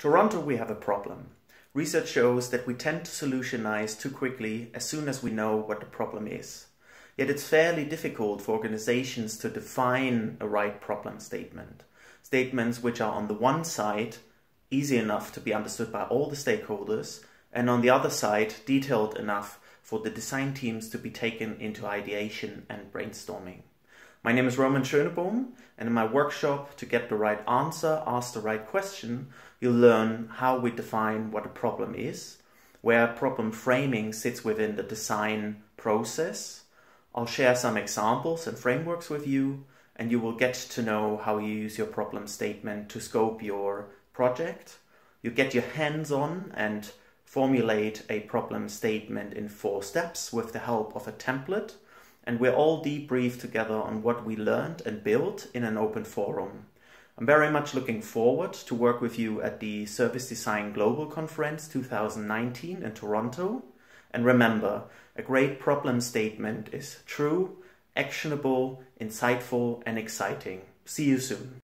Toronto, we have a problem. Research shows that we tend to solutionize too quickly as soon as we know what the problem is. Yet it's fairly difficult for organizations to define a right problem statement. Statements which are on the one side easy enough to be understood by all the stakeholders, and on the other side detailed enough for the design teams to be taken into ideation and brainstorming. My name is Roman Schoeneboom, and in my workshop, To Get the Right Answer, Ask the Right Question, you'll learn how we define what a problem is, where problem framing sits within the design process. I'll share some examples and frameworks with you, and you will get to know how you use your problem statement to scope your project. You get your hands on and formulate a problem statement in four steps with the help of a template and we're all debriefed together on what we learned and built in an open forum. I'm very much looking forward to work with you at the Service Design Global Conference 2019 in Toronto. And remember, a great problem statement is true, actionable, insightful, and exciting. See you soon.